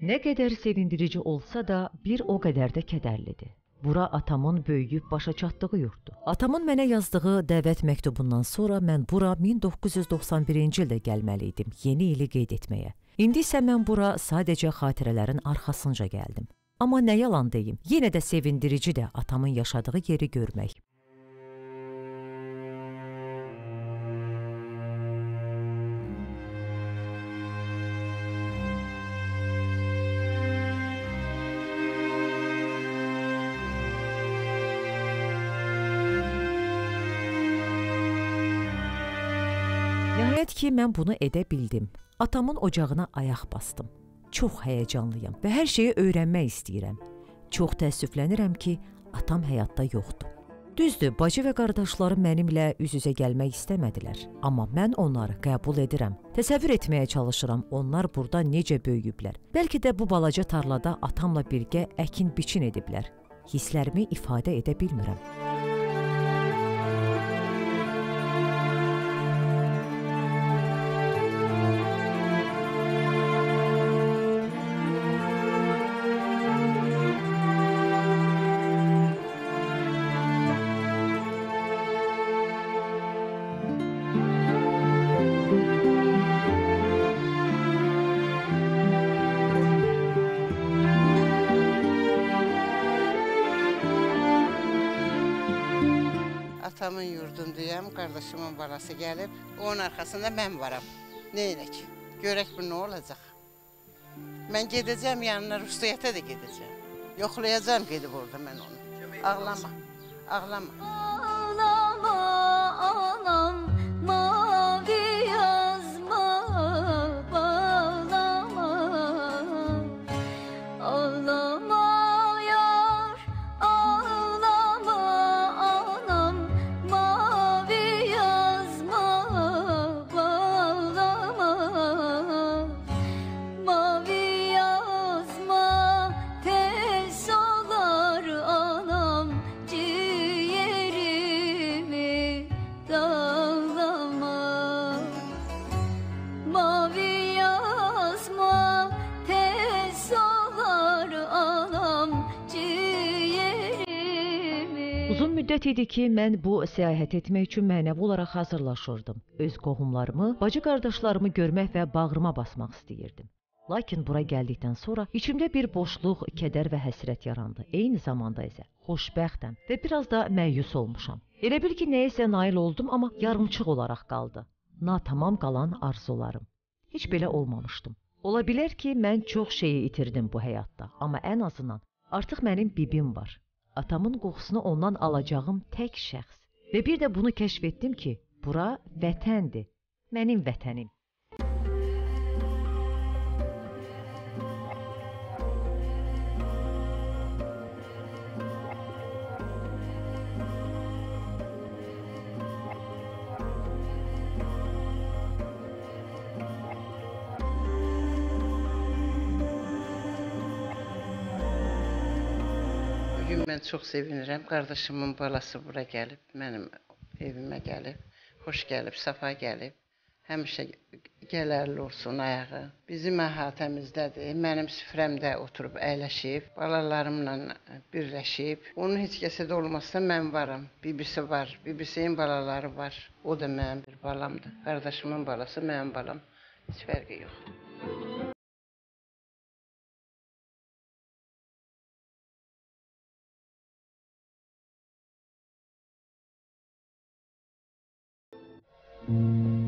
Nə qədər sevindirici olsa da, bir o qədər də kədərlidir. Bura atamın böyüyüb başa çatdığı yurtdur. Atamın mənə yazdığı dəvət məktubundan sonra mən bura 1991-ci ildə gəlməli idim, yeni ili qeyd etməyə. İndi isə mən bura sadəcə xatirələrin arxasınca gəldim. Amma nə yalan deyim, yenə də sevindiricidir atamın yaşadığı yeri görmək. Nəhayət ki, mən bunu edə bildim. Atamın ocağına ayaq basdım. Çox həyəcanlıyam və hər şeyi öyrənmək istəyirəm. Çox təəssüflənirəm ki, atam həyatda yoxdur. Düzdür, bacı və qardaşlarım mənimlə üz-üzə gəlmək istəmədilər, amma mən onları qəbul edirəm. Təsəvvür etməyə çalışıram onlar burada necə böyüyüblər. Bəlkə də bu balaca tarlada atamla birgə əkin-biçin ediblər. Hisslərimi ifadə edə bilmirəm. Atamın yurdundayam, qardaşımın balası gəlib. Onun arxasında mən varam. Neynək? Görək bu nə olacaq? Mən gedəcəm yanına, Rusiyyətə də gedəcəm. Yoxlayacam gedib orada mən onu. Ağlama, ağlama. Ağlama Uzun müddət idi ki, mən bu səyahət etmək üçün mənəvi olaraq hazırlaşırdım. Öz qohumlarımı, bacı qardaşlarımı görmək və bağrıma basmaq istəyirdim. Lakin bura gəldikdən sonra içimdə bir boşluq, kədər və həsrət yarandı. Eyni zamanda isə xoşbəxtəm və biraz da məyus olmuşam. Elə bil ki, nəyəsə nail oldum, amma yarımçıq olaraq qaldı. Natamam qalan arzularım. Heç belə olmamışdım. Ola bilər ki, mən çox şeyi itirdim bu həyatda, amma ən azından artıq mənim bibim var. Atamın qoxusunu ondan alacağım tək şəxs. Və bir də bunu kəşf etdim ki, bura vətəndir. Mənim vətənim. Mən çox sevinirəm. Qardaşımın balası bura gəlib, mənim evimə gəlib. Xoş gəlib, safa gəlib. Həmişə gələrli olsun ayağı. Bizim əhatəmizdədir. Mənim süfrəmdə oturub əyləşib, balalarımla birləşib. Onun heç kəsə də olmasa mən varam. Bibisi var, bibisinin balaları var. O da mənim bir balamdır. Qardaşımın balası mənim balam. Heç fərqi yox. Mm-hmm.